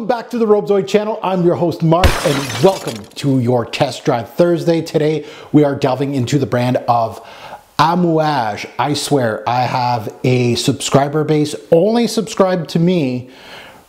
Welcome back to the Robezoid channel. I'm your host Mark and welcome to your test drive Thursday. Today we are delving into the brand of Amouage. I swear I have a subscriber base only subscribed to me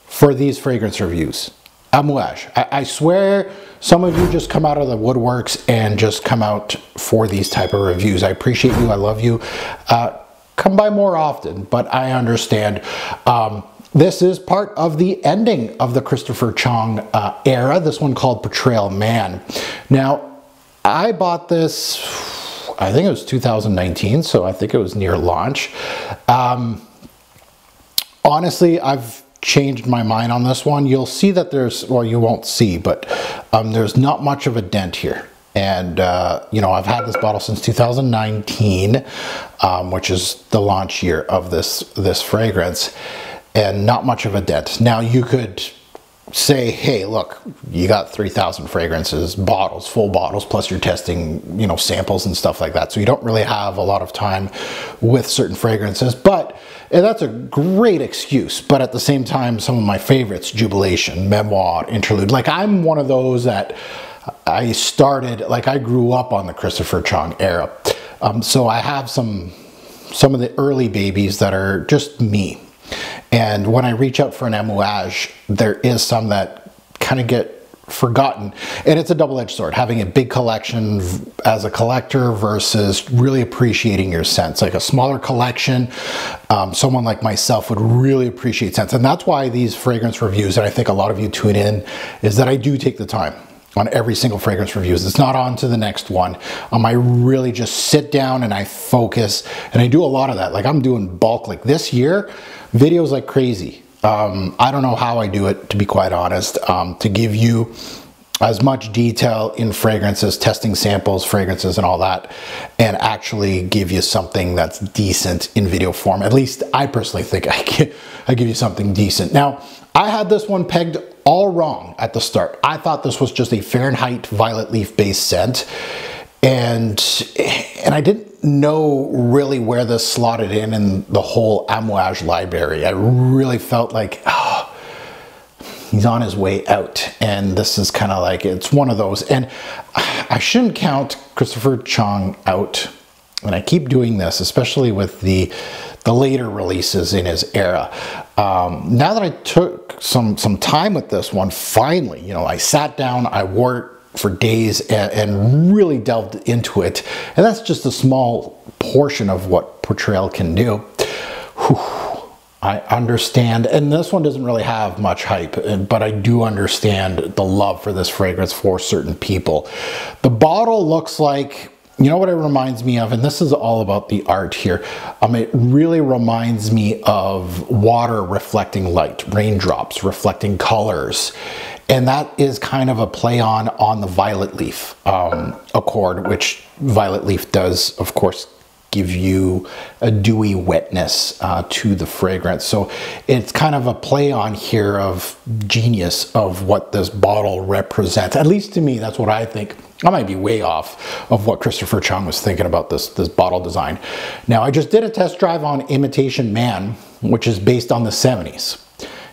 for these fragrance reviews. Amouage. I, I swear some of you just come out of the woodworks and just come out for these type of reviews. I appreciate you. I love you. Uh, come by more often, but I understand. Um, this is part of the ending of the Christopher Chong uh, era, this one called Portrayal Man. Now, I bought this, I think it was 2019, so I think it was near launch. Um, honestly, I've changed my mind on this one. You'll see that there's, well, you won't see, but um, there's not much of a dent here. And, uh, you know, I've had this bottle since 2019, um, which is the launch year of this, this fragrance and not much of a dent. Now you could say, hey, look, you got 3,000 fragrances, bottles, full bottles, plus you're testing, you know, samples and stuff like that. So you don't really have a lot of time with certain fragrances, but that's a great excuse. But at the same time, some of my favorites, Jubilation, Memoir, Interlude, like I'm one of those that I started, like I grew up on the Christopher Chong era. Um, so I have some, some of the early babies that are just me and when I reach out for an amouage, there is some that kind of get forgotten. And it's a double-edged sword, having a big collection as a collector versus really appreciating your scents. Like a smaller collection, um, someone like myself would really appreciate scents. And that's why these fragrance reviews, and I think a lot of you tune in, is that I do take the time on every single fragrance reviews. It's not on to the next one. Um, I really just sit down and I focus and I do a lot of that. Like I'm doing bulk like this year, videos like crazy. Um, I don't know how I do it, to be quite honest, um, to give you as much detail in fragrances, testing samples, fragrances and all that, and actually give you something that's decent in video form. At least I personally think I, give, I give you something decent. Now, I had this one pegged all wrong at the start. I thought this was just a Fahrenheit violet leaf based scent and and I didn't know really where this slotted in in the whole Amouage library. I really felt like oh, he's on his way out, and this is kind of like it's one of those. And I shouldn't count Christopher Chong out, and I keep doing this, especially with the the later releases in his era. Um, now that I took some some time with this one, finally, you know, I sat down, I worked for days and, and, really delved into it. And that's just a small portion of what Portrayal can do. Whew, I understand, and this one doesn't really have much hype, but I do understand the love for this fragrance for certain people. The bottle looks like you know what it reminds me of, and this is all about the art here. Um, it really reminds me of water reflecting light, raindrops reflecting colors. And that is kind of a play on on the violet leaf um, accord, which violet leaf does, of course, give you a dewy wetness uh, to the fragrance. So it's kind of a play on here of genius of what this bottle represents. At least to me, that's what I think. I might be way off of what Christopher Chong was thinking about this, this bottle design. Now, I just did a test drive on Imitation Man, which is based on the 70s.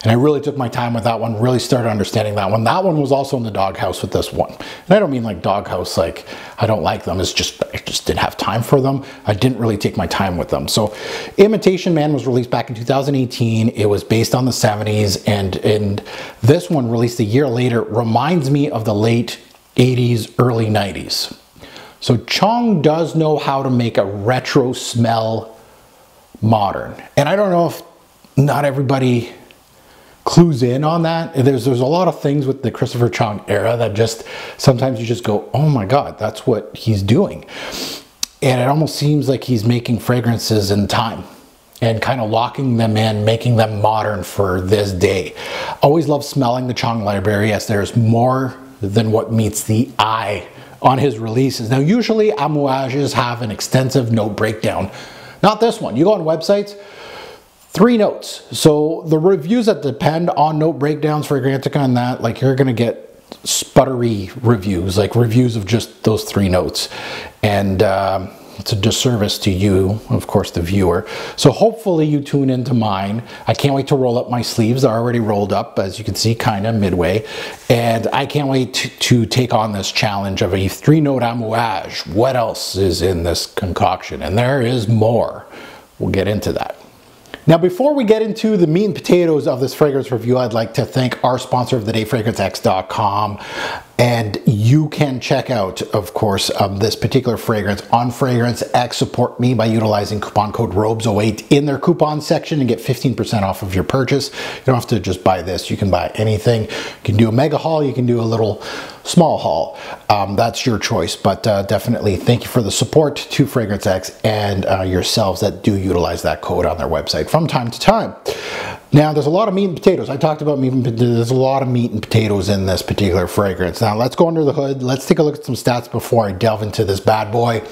And I really took my time with that one, really started understanding that one. That one was also in the doghouse with this one. And I don't mean like doghouse, like I don't like them. It's just, I just didn't have time for them. I didn't really take my time with them. So Imitation Man was released back in 2018. It was based on the 70s and, and this one released a year later reminds me of the late 80s, early 90s. So Chong does know how to make a retro smell modern. And I don't know if not everybody clues in on that. There's there's a lot of things with the Christopher Chong era that just sometimes you just go, oh my god, that's what he's doing, and it almost seems like he's making fragrances in time and kind of locking them in, making them modern for this day. Always love smelling the Chong library as there's more than what meets the eye on his releases. Now, usually Amouages have an extensive note breakdown. Not this one. You go on websites, Three notes. So the reviews that depend on note breakdowns Fragrantica and that, like you're gonna get sputtery reviews, like reviews of just those three notes. And um, it's a disservice to you, of course, the viewer. So hopefully you tune into mine. I can't wait to roll up my sleeves. They're already rolled up, as you can see, kind of midway. And I can't wait to, to take on this challenge of a three-note amouage. What else is in this concoction? And there is more. We'll get into that. Now, before we get into the meat and potatoes of this fragrance review, I'd like to thank our sponsor of the day, FragranceX.com. And you can check out, of course, um, this particular fragrance on Fragrance X. Support me by utilizing coupon code ROBES08 in their coupon section and get 15% off of your purchase. You don't have to just buy this. You can buy anything. You can do a mega haul. You can do a little small haul. Um, that's your choice. But uh, definitely thank you for the support to Fragrance X and uh, yourselves that do utilize that code on their website from time to time. Now, there's a lot of meat and potatoes. I talked about meat and potatoes. There's a lot of meat and potatoes in this particular fragrance. Now, let's go under the hood. Let's take a look at some stats before I delve into this bad boy.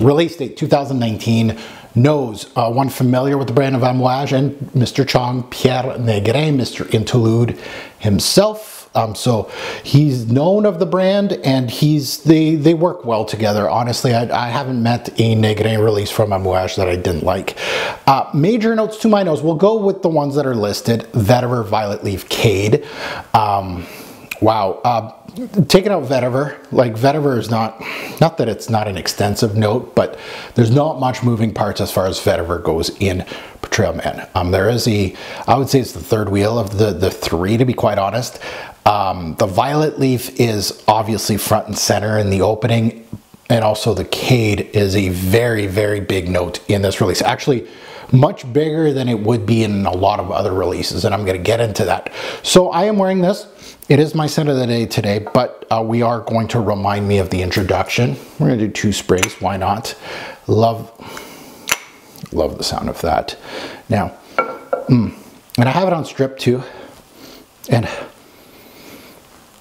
Release date 2019. Nose, uh, one familiar with the brand of Amouage and Mr. Chong, Pierre Negrin, Mr. Interlude himself. Um, so he's known of the brand and he's they they work well together. Honestly, I, I haven't met a Negrin release from Amouage that I didn't like. Uh, major notes to my nose. We'll go with the ones that are listed. Vetiver Violet Leaf Cade. Um, wow. Uh, taking out vetiver, like vetiver is not, not that it's not an extensive note, but there's not much moving parts as far as vetiver goes in Portrayal Man. Um, there is a, I would say it's the third wheel of the, the three, to be quite honest. Um, the violet leaf is obviously front and center in the opening, and also the cade is a very, very big note in this release. Actually, much bigger than it would be in a lot of other releases, and I'm going to get into that. So I am wearing this. It is my scent of the day today, but uh, we are going to remind me of the introduction. We're to do two sprays. Why not? Love, love the sound of that. Now, mm, and I have it on strip too. And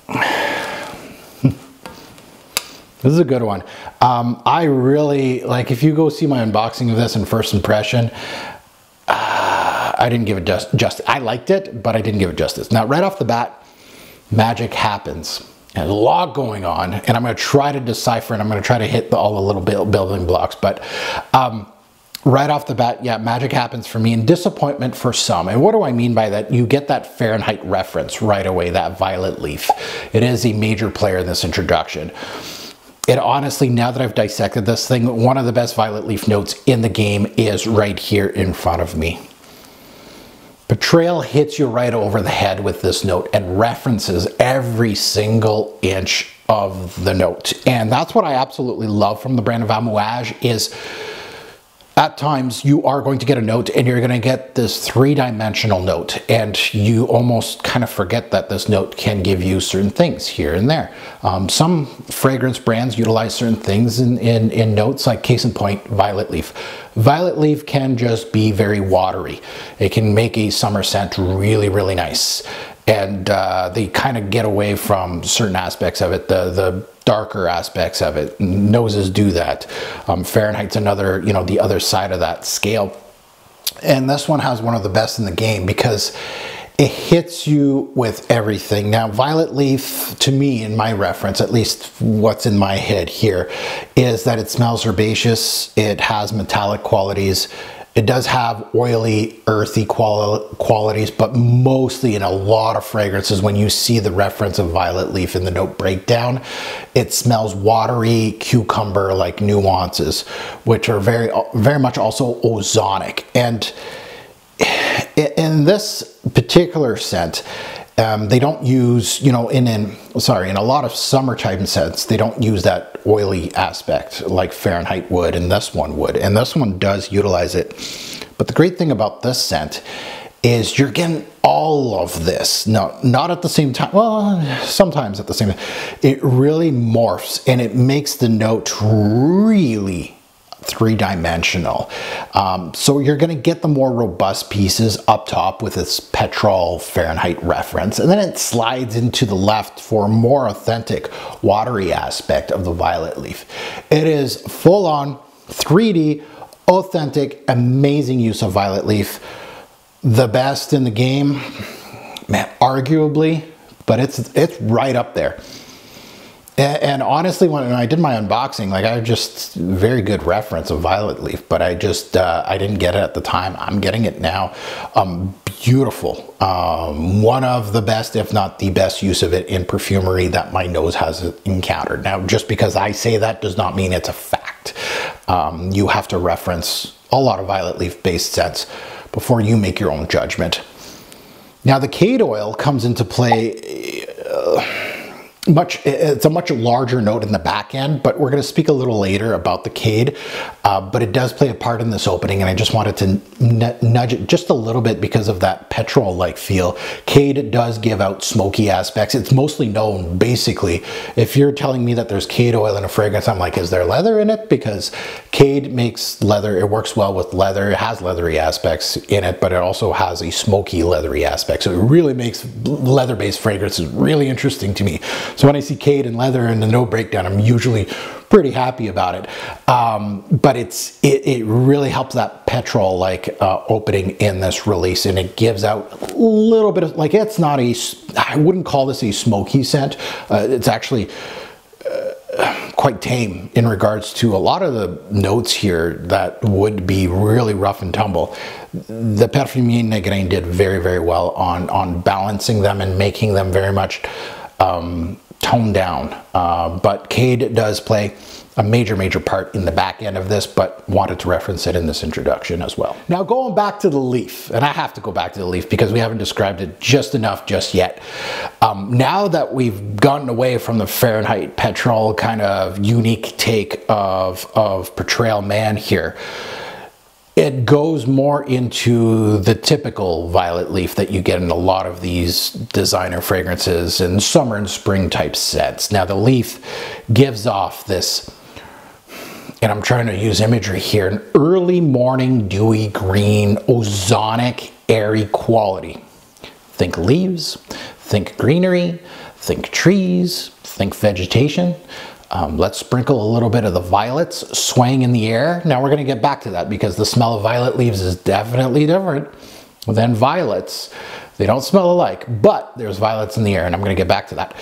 this is a good one. Um, I really, like if you go see my unboxing of this and first impression, uh, I didn't give it just, just, I liked it, but I didn't give it justice. Now, right off the bat, magic happens. There's a lot going on, and I'm going to try to decipher, and I'm going to try to hit the, all the little building blocks. But um, right off the bat, yeah, magic happens for me and disappointment for some. And what do I mean by that? You get that Fahrenheit reference right away, that violet leaf. It is a major player in this introduction. It honestly, now that I've dissected this thing, one of the best violet leaf notes in the game is right here in front of me. Portrayal hits you right over the head with this note and references every single inch of the note. And that's what I absolutely love from the brand of Amouage is at times you are going to get a note and you're going to get this three-dimensional note and you almost kind of forget that this note can give you certain things here and there. Um, some fragrance brands utilize certain things in, in, in notes like case in point violet leaf. Violet leaf can just be very watery. It can make a summer scent really, really nice and uh, they kind of get away from certain aspects of it, the the darker aspects of it. Noses do that. Um, Fahrenheit's another, you know, the other side of that scale. And this one has one of the best in the game because it hits you with everything. Now, Violet Leaf, to me, in my reference, at least what's in my head here, is that it smells herbaceous, it has metallic qualities, it does have oily, earthy quali qualities, but mostly in a lot of fragrances, when you see the reference of violet leaf in the note breakdown, it smells watery, cucumber-like nuances, which are very, very much also ozonic. And in this particular scent, um, they don't use, you know, in, in, sorry, in a lot of summertime scents, they don't use that oily aspect like Fahrenheit would and this one would. And this one does utilize it. But the great thing about this scent is you're getting all of this. No, not at the same time. Well, sometimes at the same time. It really morphs and it makes the note really three-dimensional. Um, so you're going to get the more robust pieces up top with its petrol Fahrenheit reference, and then it slides into the left for a more authentic watery aspect of the violet leaf. It is full-on 3D, authentic, amazing use of violet leaf. The best in the game, man, arguably, but it's it's right up there. And, honestly, when I did my unboxing, like I just very good reference of Violet Leaf, but I just uh, I didn't get it at the time. I'm getting it now. Um, beautiful. Um, one of the best, if not the best, use of it in perfumery that my nose has encountered. Now, just because I say that does not mean it's a fact. Um, you have to reference a lot of Violet Leaf based scents before you make your own judgment. Now, the Cade oil comes into play. Uh, much it's a much larger note in the back end but we're going to speak a little later about the cade uh, but it does play a part in this opening and i just wanted to nudge it just a little bit because of that petrol like feel. Cade does give out smoky aspects. It's mostly known basically. If you're telling me that there's cade oil in a fragrance i'm like is there leather in it? Because cade makes leather. It works well with leather. It has leathery aspects in it but it also has a smoky leathery aspect. So it really makes leather based fragrances really interesting to me. So when I see Cade and leather and the no breakdown, I'm usually pretty happy about it. Um, but it's it, it, really helps that petrol like uh, opening in this release, and it gives out a little bit of like it's not a I wouldn't call this a smoky scent. Uh, it's actually. Uh, quite tame in regards to a lot of the notes here that would be really rough and tumble. The Parfumier Negrin did very, very well on, on balancing them and making them very much um, toned down. Uh, but Cade does play a major, major part in the back end of this, but wanted to reference it in this introduction as well. Now going back to the leaf, and I have to go back to the leaf because we haven't described it just enough just yet. Um, now that we've gotten away from the Fahrenheit petrol kind of unique take of, of portrayal man here, it goes more into the typical violet leaf that you get in a lot of these designer fragrances and summer and spring type scents. Now the leaf gives off this, and I'm trying to use imagery here, an early morning dewy green, ozonic, airy quality. Think leaves, think greenery, think trees, think vegetation. Um, let's sprinkle a little bit of the violets swaying in the air. Now we're gonna get back to that because the smell of violet leaves is definitely different than violets. They don't smell alike, but there's violets in the air and I'm gonna get back to that.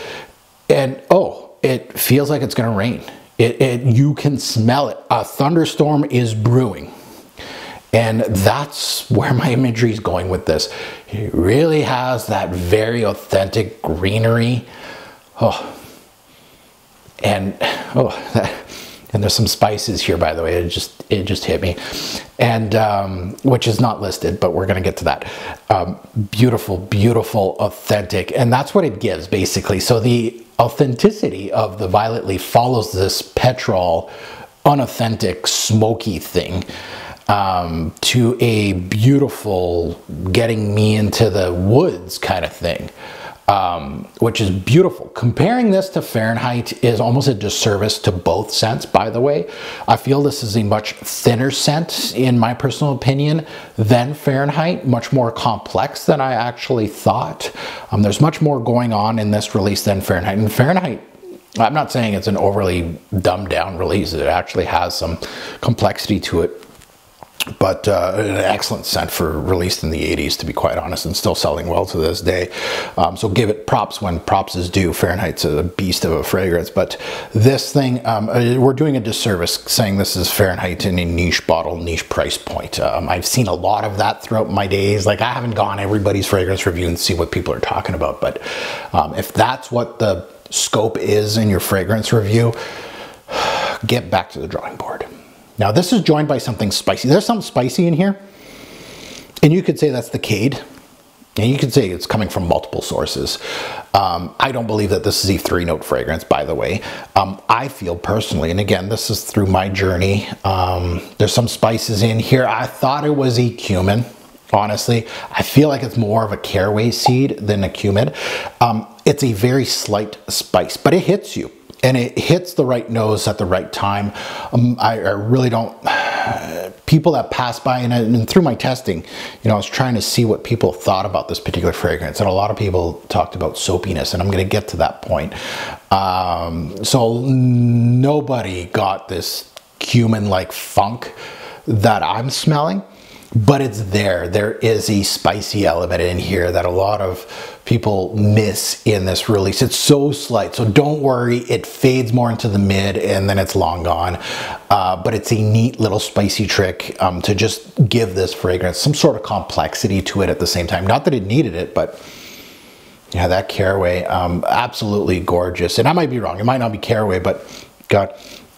And oh, it feels like it's gonna rain. It, it, you can smell it. A thunderstorm is brewing. And that's where my imagery is going with this. It really has that very authentic greenery. Oh, and oh that, and there's some spices here by the way. It just it just hit me. And um, which is not listed but we're gonna get to that. Um, beautiful beautiful authentic. And that's what it gives basically. So the authenticity of the violet leaf follows this petrol unauthentic smoky thing um, to a beautiful getting me into the woods kind of thing um, which is beautiful. Comparing this to Fahrenheit is almost a disservice to both scents, by the way. I feel this is a much thinner scent, in my personal opinion, than Fahrenheit, much more complex than I actually thought. Um, there's much more going on in this release than Fahrenheit. And Fahrenheit I'm not saying it's an overly dumbed down release. It actually has some complexity to it but uh, an excellent scent for released in the 80s to be quite honest and still selling well to this day. Um, so give it props when props is due. Fahrenheit's a beast of a fragrance. But this thing um, uh, we're doing a disservice saying this is fahrenheit in a niche bottle niche price point. Um, i've seen a lot of that throughout my days. Like i haven't gone everybody's fragrance review and see what people are talking about. But um, if that's what the scope is in your fragrance review get back to the drawing board now this is joined by something spicy. There's something spicy in here. And you could say that's the Cade. And you could say it's coming from multiple sources. Um, I don't believe that this is a three note fragrance, by the way. Um, I feel personally, and again, this is through my journey. Um, there's some spices in here. I thought it was a cumin, honestly. I feel like it's more of a caraway seed than a cumin. Um, it's a very slight spice, but it hits you and it hits the right nose at the right time. Um, I, I, really don't, people that pass by and, and, through my testing, you know, I was trying to see what people thought about this particular fragrance and a lot of people talked about soapiness and I'm going to get to that point. Um, so nobody got this cumin-like funk that I'm smelling. but it's there. There is a spicy element in here that a lot of people miss in this release. It's so slight, so don't worry. It fades more into the mid and then it's long gone. Uh, but it's a neat little spicy trick um, to just give this fragrance some sort of complexity to it at the same time. Not that it needed it, but yeah, that caraway, um, absolutely gorgeous. And I might be wrong. It might not be caraway, but God,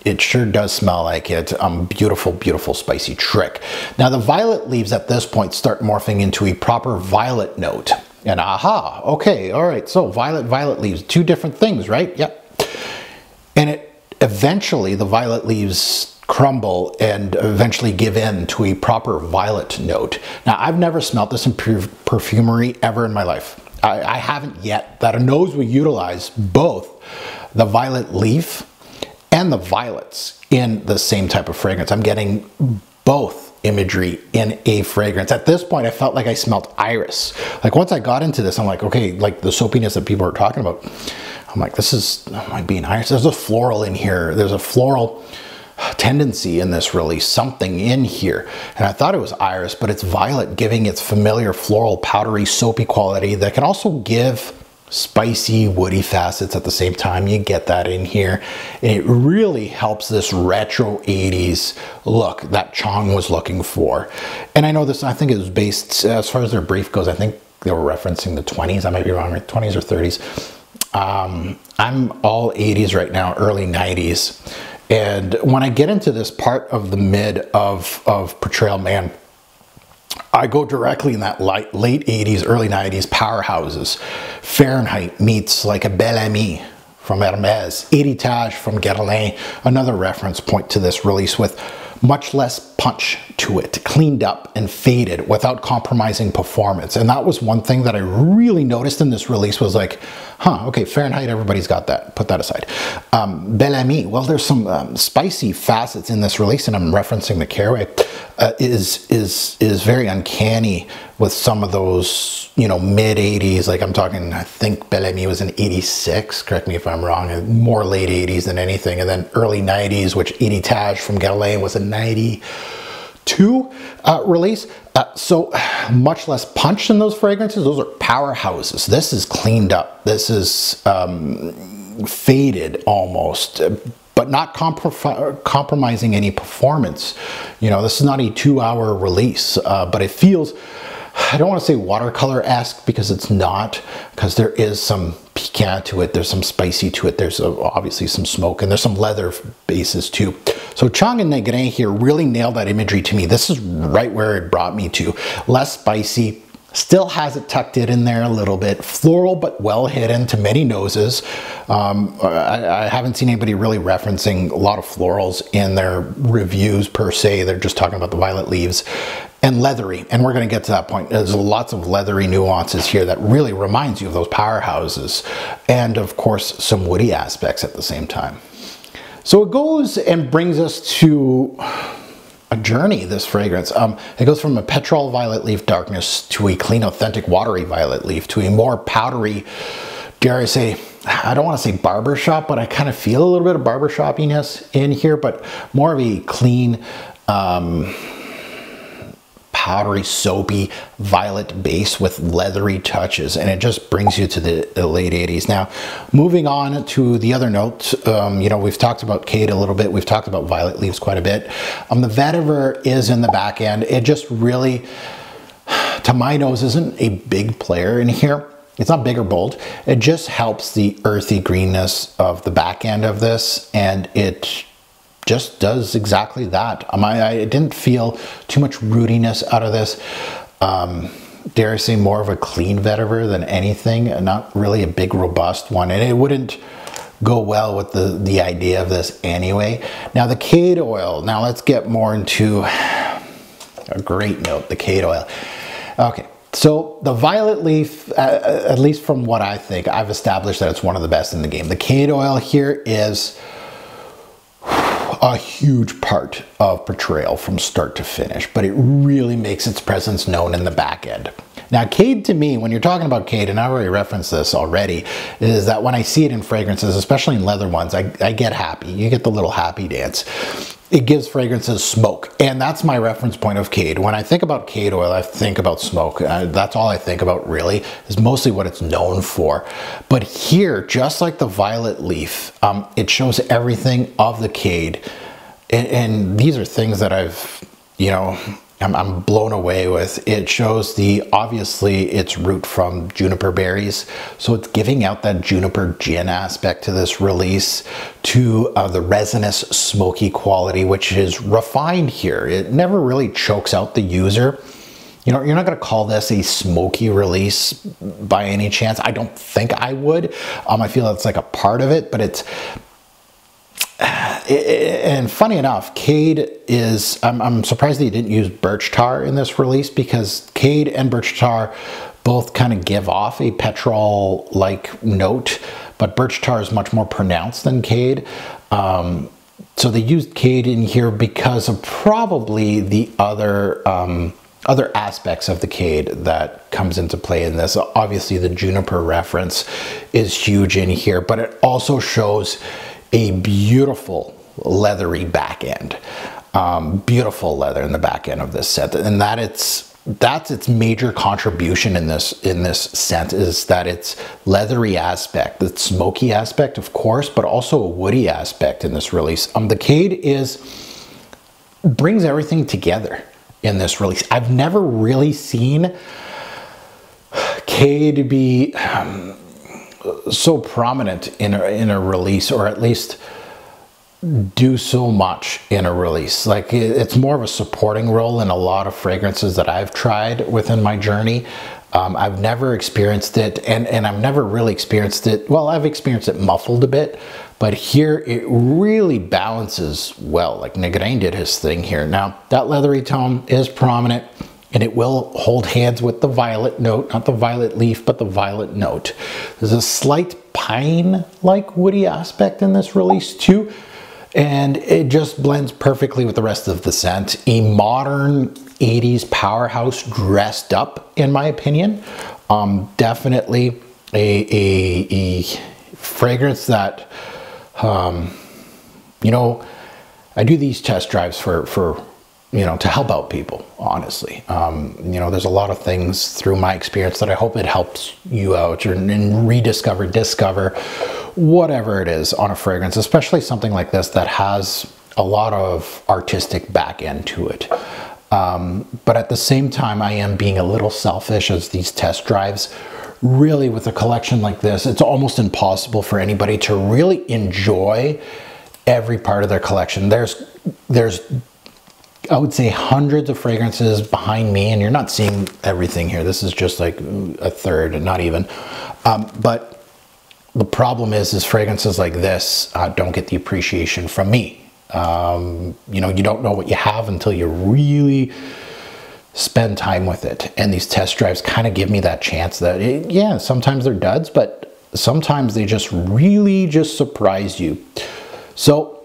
it sure does smell like it. Um, beautiful, beautiful spicy trick. Now the violet leaves at this point start morphing into a proper violet note. And aha, okay, all right, so violet, violet leaves, two different things, right? Yep. And it eventually, the violet leaves crumble and eventually give in to a proper violet note. Now, I've never smelt this in perfumery ever in my life. I, I haven't yet. That a nose will utilize both the violet leaf and the violets in the same type of fragrance. I'm getting both imagery in a fragrance. At this point, I felt like I smelled iris. Like once I got into this, I'm like, okay, like the soapiness that people are talking about. I'm like, this is, might be an iris. There's a floral in here. There's a floral tendency in this really, something in here. And I thought it was iris, but it's violet giving its familiar floral, powdery, soapy quality that can also give spicy, woody facets at the same time. You get that in here. And it really helps this retro 80s look that Chong was looking for. And I know this, I think it was based, as far as their brief goes, I think they were referencing the 20s. I might be wrong, 20s or 30s. Um, I'm all 80s right now, early 90s. And when I get into this part of the mid of, of Portrayal Man, I go directly in that light, late 80s, early 90s powerhouses. Fahrenheit meets like a Bel Ami from Hermes, Heritage from Guerlain, another reference point to this release with much less punch to it, cleaned up and faded without compromising performance. And that was one thing that I really noticed in this release was like, huh, okay, Fahrenheit, everybody's got that. Put that aside. Um, Bel Ami, well, there's some um, spicy facets in this release, and I'm referencing the Caraway, uh, is, is, is very uncanny with some of those, you know, mid 80s. Like I'm talking, I think Bel Ami was in 86, correct me if I'm wrong, more late 80s than anything. And then early 90s, which Heritage from Guerlain was a 92 uh, release. Uh, so much less punch in those fragrances. Those are powerhouses. This is cleaned up. This is um, faded almost, but not comprom compromising any performance. You know, this is not a two hour release, uh, but it feels I don't want to say watercolor-esque because it's not, because there is some piquant to it, there's some spicy to it, there's uh, obviously some smoke, and there's some leather bases too. So Chong and Negrin here really nailed that imagery to me. This is right where it brought me to. Less spicy, Still has it tucked in, in there a little bit. Floral, but well hidden to many noses. Um, I, I, haven't seen anybody really referencing a lot of florals in their reviews per se. They're just talking about the violet leaves and leathery. And we're going to get to that point. There's lots of leathery nuances here that really reminds you of those powerhouses. And of course, some woody aspects at the same time. So it goes and brings us to a journey, this fragrance. Um, it goes from a petrol violet leaf darkness to a clean, authentic, watery violet leaf to a more powdery, dare I say, I don't want to say barbershop, but I kind of feel a little bit of barbershopiness in here, but more of a clean, um, powdery, soapy, violet base with leathery touches, and it just brings you to the, the late 80s. Now, moving on to the other notes, um, you know, we've talked about Cade a little bit, we've talked about violet leaves quite a bit. Um, the vetiver is in the back end. It just really, to my nose, isn't a big player in here. It's not big or bold. It just helps the earthy greenness of the back end of this, and it just does exactly that. Um, I, I didn't feel too much rootiness out of this. Um, dare I say more of a clean vetiver than anything, not really a big robust one. And it wouldn't go well with the, the idea of this anyway. Now the Cade oil, now let's get more into a great note, the Cade oil. Okay, so the violet leaf, uh, at least from what I think, I've established that it's one of the best in the game. The Cade oil here is a huge part of portrayal from start to finish, but it really makes its presence known in the back end. Now, Cade to me, when you're talking about Cade, and I already referenced this already, is that when I see it in fragrances, especially in leather ones, I, I get happy. You get the little happy dance. It gives fragrances smoke. And that's my reference point of Cade. When I think about Cade oil, I think about smoke. Uh, that's all I think about really, is mostly what it's known for. But here, just like the violet leaf, um, it shows everything of the Cade. And, and these are things that I've, you know, I'm, I'm, blown away with. It shows the, obviously it's root from juniper berries. So it's giving out that juniper gin aspect to this release to uh, the resinous smoky quality, which is refined here. It never really chokes out the user. You know, you're not going to call this a smoky release by any chance. I don't think I would. Um, I feel that's like a part of it, but it's and funny enough, Cade is, I'm, I'm, surprised that he didn't use birch tar in this release because Cade and birch tar both kind of give off a petrol-like note, but birch tar is much more pronounced than Cade. Um, so they used Cade in here because of probably the other um, other aspects of the Cade that comes into play in this. Obviously the juniper reference is huge in here, but it also shows a beautiful leathery back end. Um, beautiful leather in the back end of this set. And that it's that's its major contribution in this in this scent is that it's leathery aspect, the smoky aspect, of course, but also a woody aspect in this release. Um, the Cade is brings everything together in this release. I've never really seen Cade be um, so prominent in a, in a release, or at least do so much in a release. Like it's more of a supporting role in a lot of fragrances that I've tried within my journey. Um, I've never experienced it, and, and I've never really experienced it. Well, I've experienced it muffled a bit, but here it really balances well. Like Negrin did his thing here. Now, that leathery tone is prominent and it will hold hands with the violet note, not the violet leaf, but the violet note. There's a slight pine-like woody aspect in this release too, and it just blends perfectly with the rest of the scent. A modern 80s powerhouse dressed up, in my opinion. Um, definitely a, a, a, fragrance that, um, you know, I do these test drives for, for you know, to help out people, honestly. Um, you know, there's a lot of things through my experience that I hope it helps you out or, and rediscover, discover, whatever it is on a fragrance, especially something like this that has a lot of artistic back end to it. Um, but at the same time, I am being a little selfish as these test drives. Really, with a collection like this, it's almost impossible for anybody to really enjoy every part of their collection. There's there's I would say hundreds of fragrances behind me, and you're not seeing everything here. This is just like a third, and not even. Um, but the problem is, is fragrances like this uh, don't get the appreciation from me. Um, you know, you don't know what you have until you really spend time with it. And these test drives kind of give me that chance that, it, yeah, sometimes they're duds, but sometimes they just really just surprise you. So,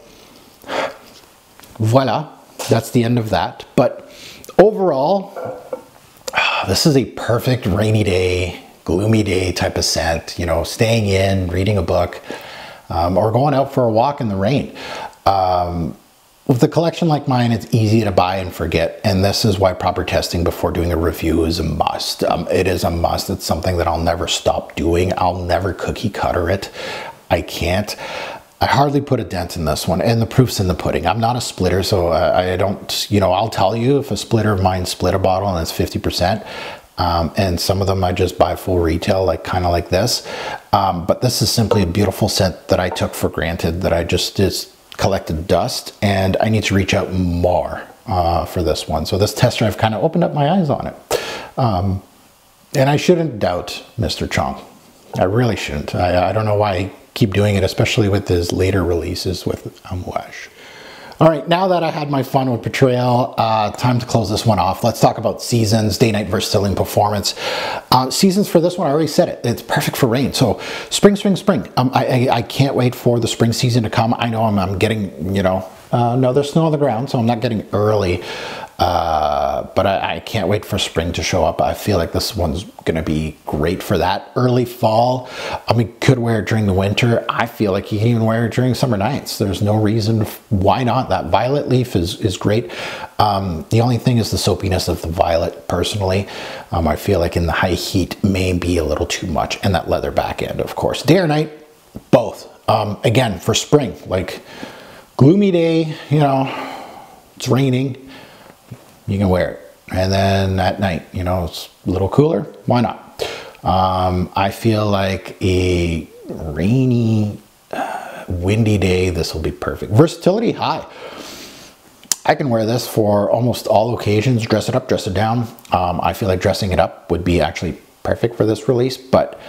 voila that's the end of that. But overall, this is a perfect rainy day, gloomy day type of scent, you know, staying in, reading a book, um, or going out for a walk in the rain. Um, with a collection like mine, it's easy to buy and forget, and this is why proper testing before doing a review is a must. Um, it is a must. It's something that I'll never stop doing. I'll never cookie cutter it. I can't. I hardly put a dent in this one, and the proof's in the pudding. I'm not a splitter, so I, I don't, you know, I'll tell you if a splitter of mine split a bottle and it's 50%, um, and some of them I just buy full retail, like kind of like this. Um, but this is simply a beautiful scent that I took for granted, that I just, just collected dust, and I need to reach out more uh, for this one. So this test drive kind of opened up my eyes on it. Um, and I shouldn't doubt Mr. Chong. I really shouldn't. I, I don't know why keep doing it, especially with his later releases with Amouage. All right, now that I had my fun with Portrayal, uh, time to close this one off. Let's talk about seasons, day-night versatility and performance. Uh, seasons for this one, I already said it. It's perfect for rain. So spring, spring, spring. Um, I, I, I, can't wait for the spring season to come. I know I'm, I'm getting, you know, uh, no, there's snow on the ground, so I'm not getting early Uh, but I, I, can't wait for spring to show up. I feel like this one's to be great for that. Early fall, I mean, could wear it during the winter. I feel like you can even wear it during summer nights. There's no reason why not. That violet leaf is, is great. Um, the only thing is the soapiness of the violet, personally. Um, I feel like in the high heat may be a little too much. And that leather back end, of course. Day or night, both. Um, again, for spring, like gloomy day, you know, it's raining you can wear it. And then at night, you know, it's a little cooler. Why not? Um, I feel like a rainy, uh, windy day, this will be perfect. Versatility high. I can wear this for almost all occasions, dress it up, dress it down. Um, I feel like dressing it up would be actually perfect for this release, but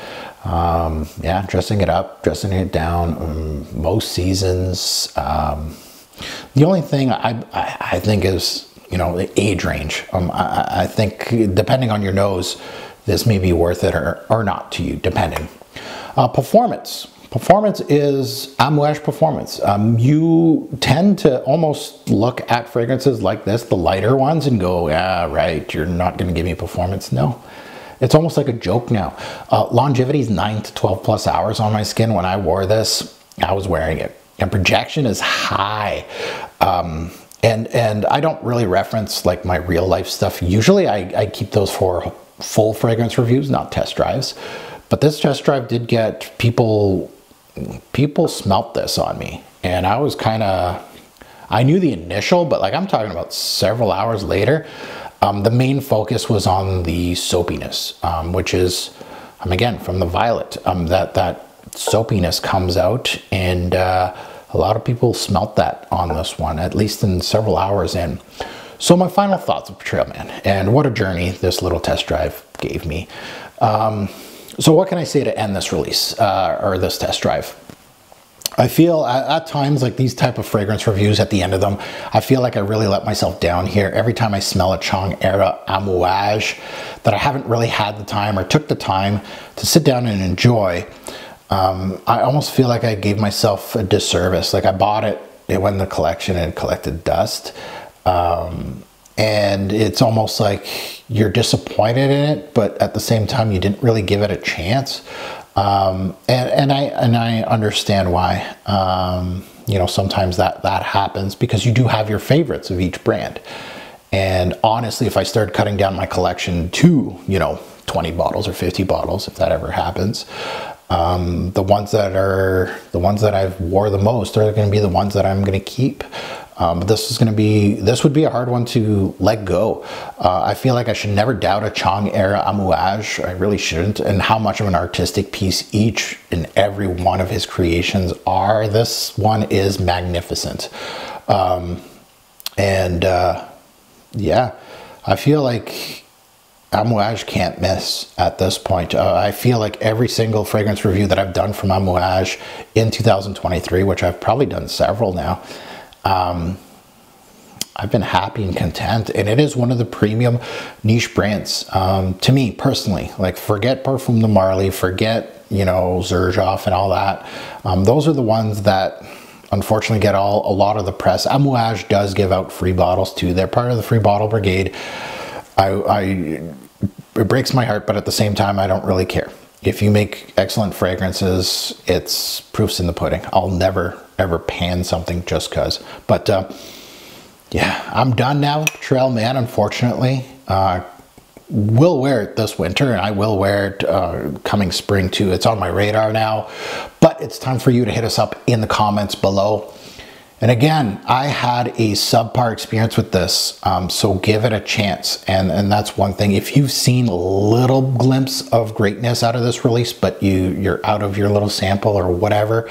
um, yeah, dressing it up, dressing it down, um, most seasons. Um, the only thing I, I, I think is you know, the age range. Um, I, I, think depending on your nose, this may be worth it or, or not to you, depending. Uh, performance. Performance is amouage performance. Um, you tend to almost look at fragrances like this, the lighter ones, and go, yeah, right, you're not going to give me performance. No. It's almost like a joke now. Uh, longevity is 9 to 12 plus hours on my skin. When I wore this, I was wearing it. And projection is high. Um, and and I don't really reference like my real life stuff. Usually I, I keep those for full fragrance reviews, not test drives. But this test drive did get people people smelt this on me. And I was kind of I knew the initial, but like I'm talking about several hours later, um, the main focus was on the soapiness, um, which is, um, again, from the violet. Um, that that soapiness comes out, and uh, a lot of people smelt that on this one, at least in several hours in. So my final thoughts of Trailman, and what a journey this little test drive gave me. Um, so what can I say to end this release, uh, or this test drive? I feel at, at, times like these type of fragrance reviews at the end of them, I feel like I really let myself down here. Every time I smell a Chong Era Amouage that I haven't really had the time or took the time to sit down and enjoy, um, I almost feel like I gave myself a disservice. Like I bought it, it went in the collection and collected dust. Um, and it's almost like you're disappointed in it, but at the same time, you didn't really give it a chance. Um, and, and I and I understand why. Um, you know, sometimes that that happens because you do have your favorites of each brand. And honestly, if I started cutting down my collection to you know 20 bottles or 50 bottles, if that ever happens, um, the ones that are the ones that I've wore the most are going to be the ones that I'm going to keep. Um, this is going to be this would be a hard one to let go. Uh, I feel like I should never doubt a Chong era amouage. I really shouldn't. And how much of an artistic piece each and every one of his creations are. This one is magnificent. Um, and uh, yeah, I feel like Amouage can't miss at this point. Uh, I feel like every single fragrance review that I've done from Amouage in 2023, which I've probably done several now, um, I've been happy and content. And it is one of the premium niche brands um, to me personally. Like forget Parfums de Marly, forget, you know, Xerjoff and all that. Um, those are the ones that unfortunately get all a lot of the press. Amouage does give out free bottles too. They're part of the free bottle brigade. I, I, it breaks my heart, but at the same time, I don't really care. If you make excellent fragrances, it's proofs in the pudding. I'll never ever pan something just cause. But uh, yeah, I'm done now. Trail Man, unfortunately, uh, will wear it this winter, and I will wear it uh, coming spring too. It's on my radar now, but it's time for you to hit us up in the comments below. And again, I had a subpar experience with this, um, so give it a chance. And, and that's one thing. If you've seen a little glimpse of greatness out of this release, but you, you're out of your little sample or whatever,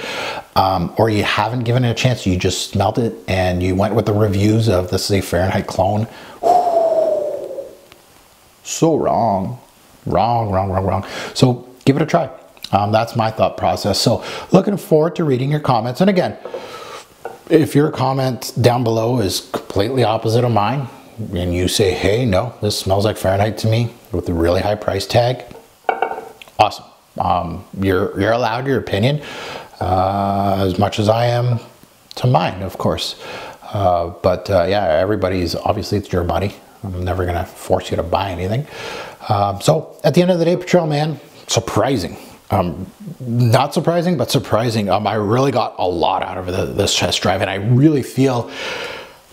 um, or you haven't given it a chance, you just smelt it and you went with the reviews of this is a Fahrenheit clone. So wrong, wrong, wrong, wrong, wrong. So give it a try. Um, that's my thought process. So looking forward to reading your comments. And again, if your comment down below is completely opposite of mine, and you say, hey, no, this smells like Fahrenheit to me with a really high price tag, awesome. Um, you're, you're allowed your opinion uh, as much as I am to mine, of course. Uh, but uh, yeah, everybody's obviously it's your money. I'm never gonna force you to buy anything. Um, so at the end of the day, Portrayal Man, surprising. Um, not surprising, but surprising. Um, I really got a lot out of the, this test drive, and I really feel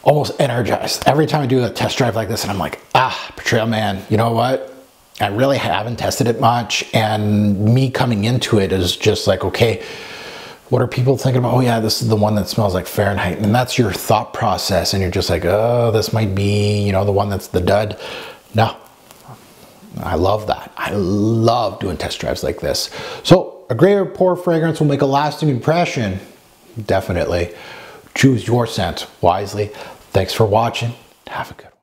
almost energized every time I do a test drive like this. And I'm like, ah, Trailman, you know what? I really haven't tested it much, and me coming into it is just like, okay, what are people thinking about? Oh yeah, this is the one that smells like Fahrenheit, and that's your thought process, and you're just like, oh, this might be, you know, the one that's the dud. No, I love that. I love doing test drives like this. So a great or poor fragrance will make a lasting impression. Definitely choose your scent wisely. Thanks for watching. Have a good one.